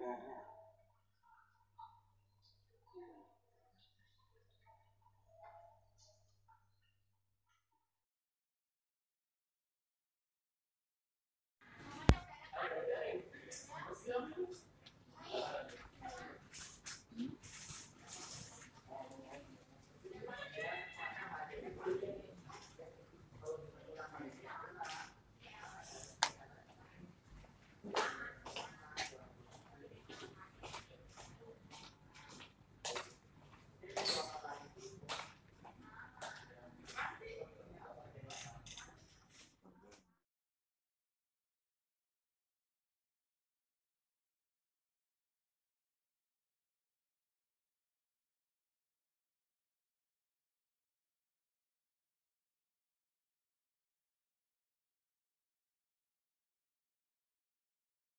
there.